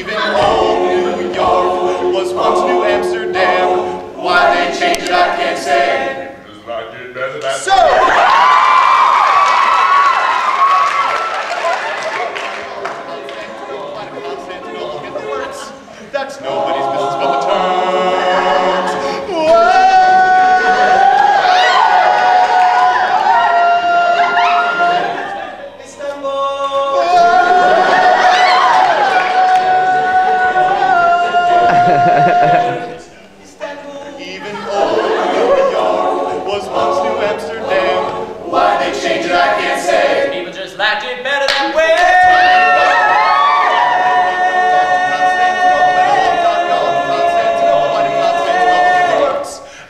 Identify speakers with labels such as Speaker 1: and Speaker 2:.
Speaker 1: even old New York was once New Amsterdam. Why they changed it, I can't say. So.